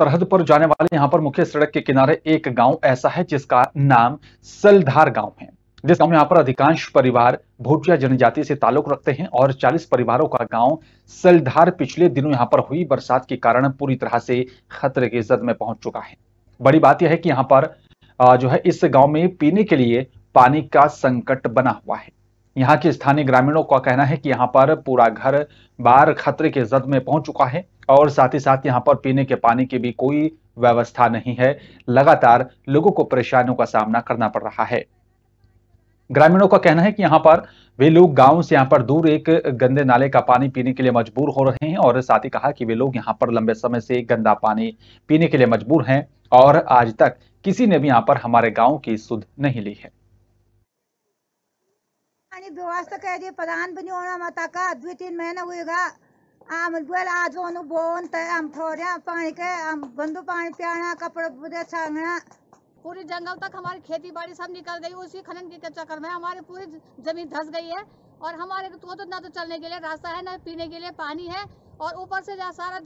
सरहद पर जाने वाले यहाँ पर मुख्य सड़क के किनारे एक गाँव ऐसा है जिसका नाम सलधार गाँव है। जिस गाँव में यहाँ पर अधिकांश परिवार भोटिया जनजाति से ताल्लुक रखते हैं और 40 परिवारों का गाँव सलधार पिछले दिनों यहाँ पर हुई बरसात के कारण पूरी तरह से खतरे की जद में पहुँच चुका है। बड़ी बात यह है कि यहाँ पर जो है इस गाँव में पीने के लिए पानी का संकट बना हुआ है। यहाँ के स्थानीय ग्रामीणों का कहना है कि यहाँ पर पूरा घर बार खतरे के जद में पहुँच चुका है और साथ ही साथ यहाँ पर पीने के पानी की भी कोई व्यवस्था नहीं है। लगातार लोगों को परेशानियों का सामना करना पड़ रहा है। ग्रामीणों का कहना है कि यहाँ पर वे लोग गाँव से यहाँ पर दूर एक गंदे नाले का पानी पीने के लिए मजबूर हो रहे हैं और साथ ही कहा कि वे लोग यहाँ पर लंबे समय से गंदा पानी पीने के लिए मजबूर हैं और आज तक किसी ने भी यहाँ पर हमारे गाँव की सुध नहीं ली है। व्यवस्था कह दिए प्रधान बनी होना माता का दो तीन महीना हुएगा। आम बोल आज वो बोन तय आम थोड़े पानी के आम गंदू पानी पियाना कपड़े बुदे छांगना। पूरी जंगल तक हमारी खेती बाड़ी सब निकल गई उसी खनन के चक्कर में हमारी पूरी ज़मीन धस गई है और हमारे तो, तो ना तो चलने के लिए रास्ता है ना पीने के लिए पानी है और ऊपर से सारा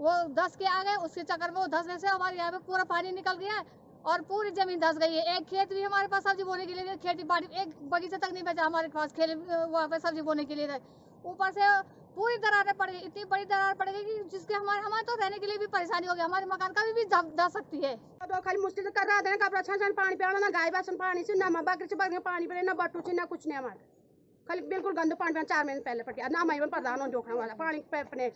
वो धस के आ गए उसके चक्कर में वो धसने से हमारे यहाँ पे पूरा पानी निकल गया और पूरी ज़मीन धस गई है। एक खेत भी हमारे पास सब्ज़ी बोने के लिए खेती बाड़ी एक बगीचा तक नहीं बचा हमारे पास खेल वहाँ पे सब्ज़ी बोने के लिए ऊपर से पूरी दरारें पड़ गई इतनी बड़ी दरार पड़ गई कि जिसके हमारे हमारे तो रहने के लिए भी परेशानी हो गई हमारे मकान का भी, भी जा सकती है। तो खाली मुश्किल कर रहा है कपड़ा छान छान पानी पियाना ना गाय बासन पानी से ना बकरी से बकरी पानी पिले ना बट्टू से ना कुछ नहीं हमारे। खाली बिल्कुल गंदू पानी चार महीने पहले पड़ गया ना मैं प्रधान जो वाला पानी पे